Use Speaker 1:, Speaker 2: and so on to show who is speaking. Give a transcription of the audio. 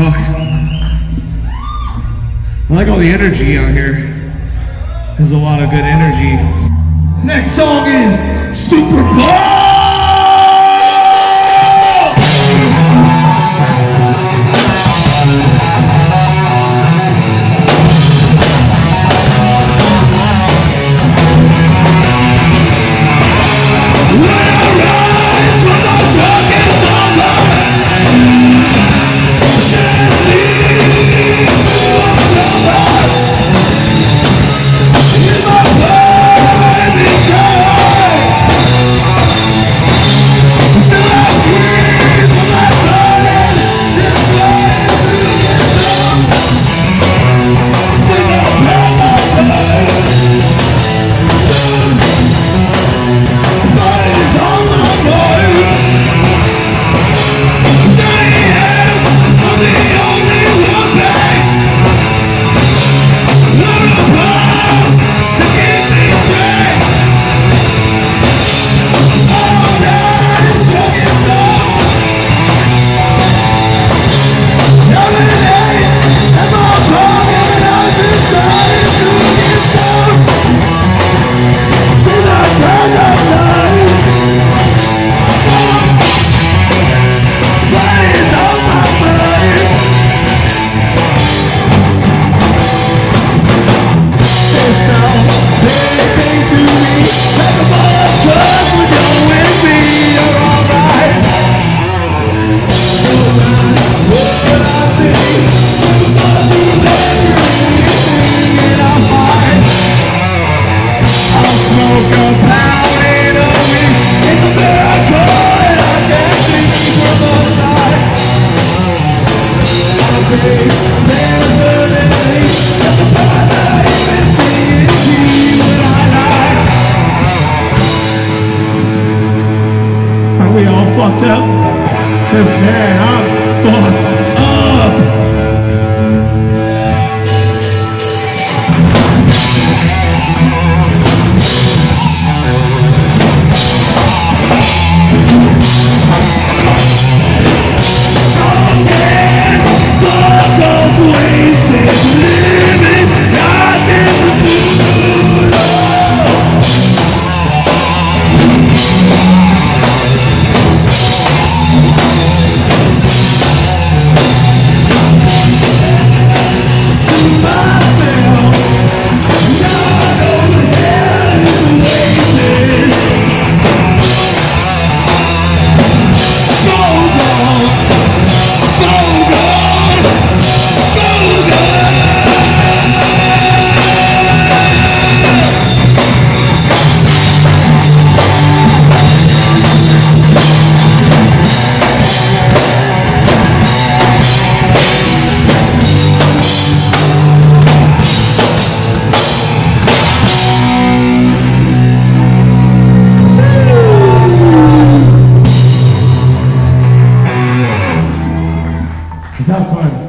Speaker 1: I like all the energy out here. There's a lot of good energy. Next song is Super Bowl! We all fucked up? This man, I'm fucked up. Japan.